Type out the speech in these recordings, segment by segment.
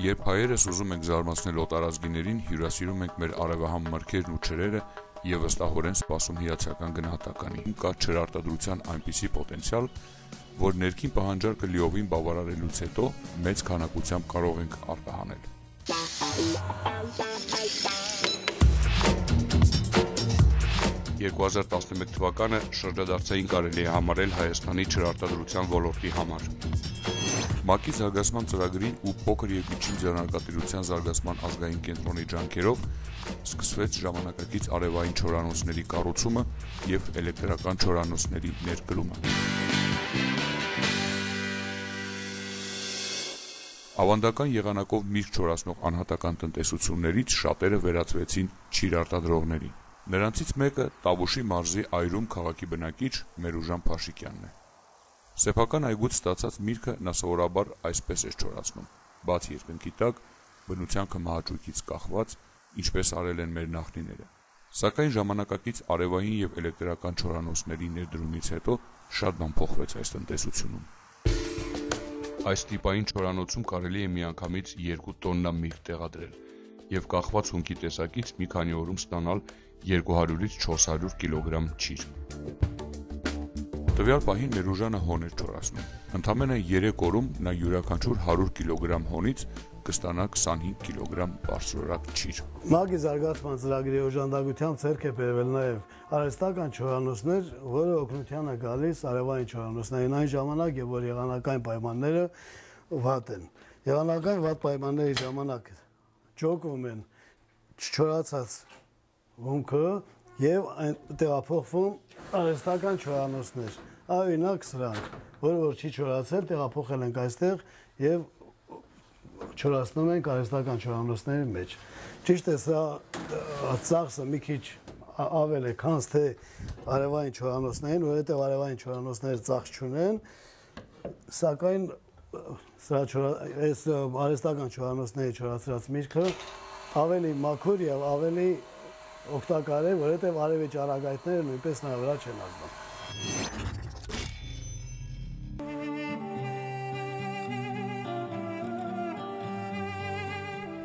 Երբ հայերս ուզում ենք զարմացնել օտարազգիներին, հյուրասիրում ենք մեր արևահամ մրգերն ու չրերը եւ վստահորեն սպասում հիացական գնահատականի։ Կա չրարտադրության այնպիսի պոտենցիալ, որ ներքին պահանջարկը լիովին բավարարելուց հետո մեծ քանակությամբ կարող ենք արտահանել։ 2011 թվականը շրջադարձային կարելի է համարել Հայաստանի չրարտադրության ոլորտի համար։ ՄԱԿ-ի զարգացման ծրագրի ու փոքր միջին ձեռնարկատիրության զարգացման ազգային կենտրոնի ջանքերով սկսվեց ժամանակակից արևային չորանոցների կառուցումը եւ էլեկտրական չորանոցների ներկրումը։ Ավանդական եղանակով միրգ չորացնող անհատական տնտեսություններից շատերը վերածվեցին չիրարտադրողների։ Նրանցից մեկը Տավուշի մարզի Այրում քաղաքի բնակիչ Մերուժան Փաշիկյանն է։ Սեփական այգուց ստացած միրգը նա սովորաբար այսպես է չորացնում. բաց երկնքի տակ բնության կմահաճույքից կախված, ինչպես արել են մեր նախնիները։ Սակայն ժամանակակից արևային եւ էլեկտրական չորանոցների ներդրումից հետո շատ բան փոխվեց այս տնտեսությունում։ Այս տիպային չորանոցում կարելի է միանգամից 2 տոննա միրգ տեղադրել եւ կախված հունքի տեսակից մի քանի օրում ստանալ 200-ից 400 կիլոգրամ չիր։ Տվյալ պահին Մերուժանը հոն էր չորացնում։ Ընդամենը 3 օրում նա յուրաքանչյուր 100 կիլոգրամ հոնից կստանա 25 կիլոգրամ բարձրորակ չիր։ ՄԱԳ-ի զարգացման ծրագրի օժանդակությամբ ցերկ է բերվել նաև արհեստական չորանոցներ, որը օգնության է գալիս արևային չորանոցներին այն ժամանակ, եւ որ եղանակային պայմանները վատ են։ Եղանակային վատ պայմանների ժամանակ ջոկում են չչորացած հումքը եւ այն տեղափոխվում արհեստական չորանոցներ։ Օրինակ սրանք, որը որ չի չորացել, տեղափոխել ենք այստեղ եւ չորացնում ենք արհեստական չորանոցների մեջ։ Ճիշտ է, սա ծախսը մի քիչ ավել է, քան թե արևային չորանոցներին, որովհետեւ արևային չորանոցները ծախս չունեն, սակայն չորա այս արհեստական չորանոցների չորացրած միրգը ավելի մաքուր եւ ավելի օգտակար է, որովհետև արևի ճառագայթները նույնպես նրա վրա չեն ազդում։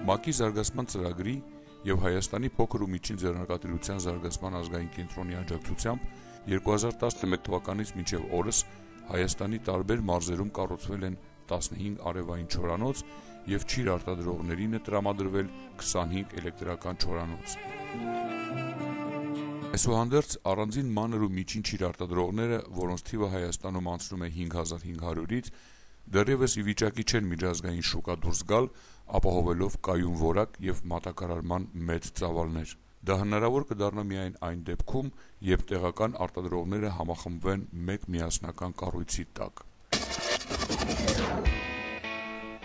ՄԱԿ-ի զարգացման ծրագրի եւ Հայաստանի փոքր ու միջին ձեռնարկատիրության զարգացման ազգային կենտրոնի աջակցությամբ 2011 թվականից մինչև օրս Հայաստանի տարբեր մարզերում կառուցվել են 15 արևային չորանոց եւ ճիր արտադրողներին է տրամադրվել 25 էլեկտրական չորանոց։ Այսուհանդերձ առանձին մանր ու միջին ճիր արտադրողները, որոնց թիվը Հայաստանում անցնում է 5500-ից, դեռևս ի վիճակի չեն միջազգային շուկա դուրս գալ, ապահովելով կայուն որակ եւ մատակարարման մեծ ծավալներ։ Դա հնարավոր կդառնա միայն այն դեպքում, երբ տեղական արտադրողները համախմբվեն մեկ միասնական կառույցի տակ։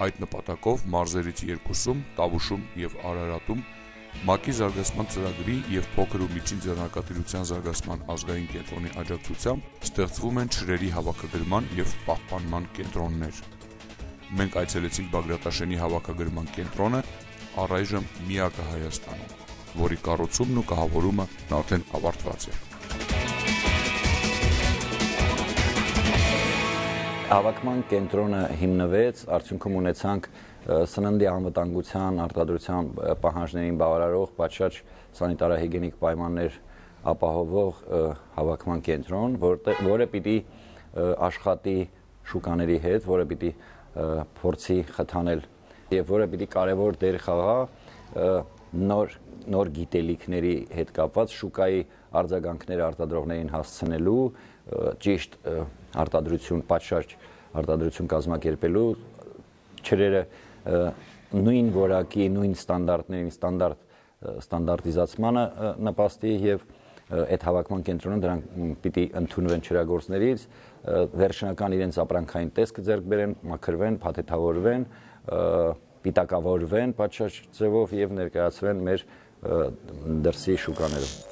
Այդ նպատակով մարզերից երկուսում՝ Տավուշում եւ Արարատում ՄԱԿ-ի զարգացման ծրագրի եւ փոքր ու միջին ձեռնարկատիրության զարգացման ազգային կենտրոնի աջակցությամբ ստեղծվում են ճրերի հավաքագրման եւ պահպանման կենտրոններ։ Մենք այցելեցինք Բագրատաշենի հավաքագրման կենտրոնը, առայժմ միակը Հայաստանում, որի կառուցումն ու կահավորումը արդեն ավարտված է։ Հավաքման կենտրոնը հիմնվեց, արդյունքում ունեցանք սննդի անվտանգության, արտադրության պահանջներին բավարարող պատշաճ սանիտարահիգիենիկ պայմաններ ապահովող հավաքման կենտրոն, որը պիտի աշխատի շուկաների հետ, որը պիտի փորձի խթանել եւ որը պիտի կարևոր դեր խաղա նոր նոր գիտելիքների հետ կապված շուկայի արձագանքները արտադրողներին հասցնելու ճիշտ արտադրություն պատշաճ արտադրություն կազմակերպելու չրերը նույն որակի, նույն ստանդարտներին, ստանդարտ ստանդարտիզացմանը նպաստի եւ այդ հավաքման կենտրոնը դրանք պիտի ընդունվեն չրագործներից, վերջնական իրենց ապրանքային տեսքը ձեռք բերեն, մաքրվեն, փաթեթավորվեն, պիտակավորվեն պատշաճ ձևով եւ ներկայացվեն մեր դրսի շուկաներում։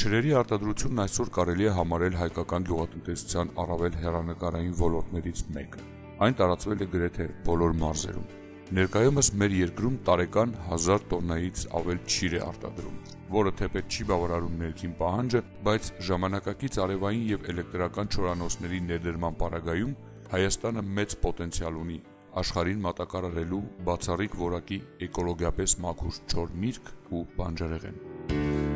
Ճրերի արտադրությունն այսօր կարելի է համարել հայկական գյուղատնտեսության առավել հերանեկարային ոլորտներից մեկը։ Այն տարածվել է գրեթե բոլոր մարզերում։ Ներկայումս մեր երկրում տարեկան 1000 տոննայից ավել ճիր է արտադրում, որը թեպետ չի բավարարում ներքին պահանջը, բայց ժամանակակից արևային եւ էլեկտրական չորանոցների ներդրման պարագայում Հայաստանը մեծ պոտենցիալ ունի աշխարհին մատակարարելու բացառիկ որակի էկոլոգիապես մաքուր չոր միրգ ու բանջարեղեն։